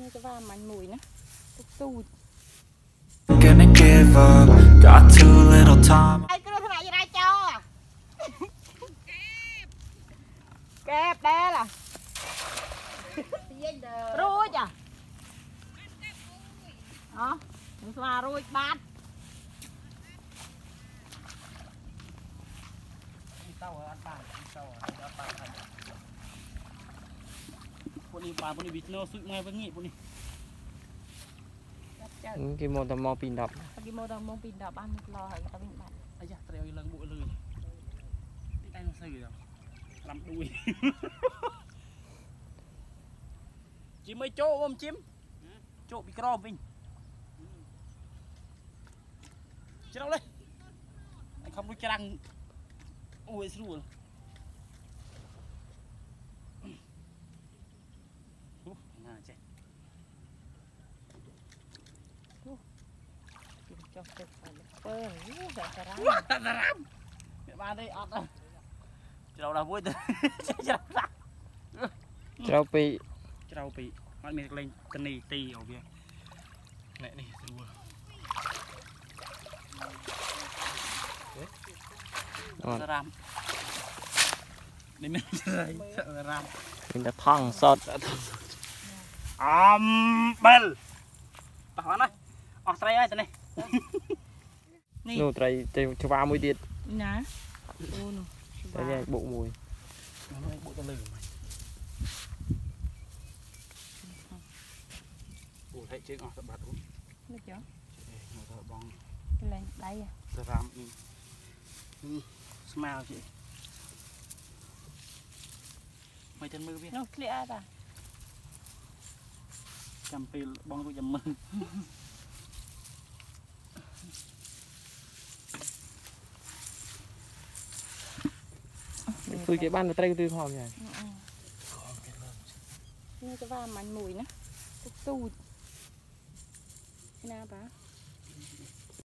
នេះទៅវាមាញ់មួយណាទុកទូច Gonna give up, got too little time. ហើយគ្រោះថ្នាក់ចរាចរណ៍កែបដែលអារួចអាអោះនឹងស្វារួចបាត់តៅអត់បានតៅអត់បានហើយ ពួកនេះបានពួកនេះវាណូស៊ុយមកវិញនេះពួកនេះចាគេមកតែមកពី10ពីមកដល់ម៉ោងពី10បានមកឡហើយទៅវិញបាត់អាយ៉ាត្រូវឲ្យឡើងបុកលឺនេះតែមិនស្អីទេឡាំដួយជីមិនចូលអមជីមចូលពីក្រមវិញច្រៅលេអញខំដូចច្រាំងអូយស្រួលអូណាចេះ ចុះទៅពើយូតែតារាវ៉ាតារ៉ាំវាបានទេអត់ទេច្រៅដល់មួយទៅច្រៅដាក់ត្រូវពីច្រៅពីអត់មានកលែងកនីទីអូវានេះនេះស្រួលអត់តារ៉ាំនេះមានស្រីតារ៉ាំមានតែថងសតអំបិលតោះអត់ណាអស់ស្រីហើយទៅនេះ នេះនោះត្រីត្រីច្បាមួយទៀតណាអូនោះតែយើងបុកមួយបុកទៅលើអូថៃជើងអស់សបាត់អូនេះចុះមកទៅបងកលែងដៃតារ៉ាំនេះស្មាវជិមិនទៅមើលវានោះធ្លាក់អត់តាចាំពេលបងរួចចាំមើល ជួយគេបានត្រីទៅធំយ៉ាងនេះទៅវាមាញ់មួយណាទុកទូចណាបា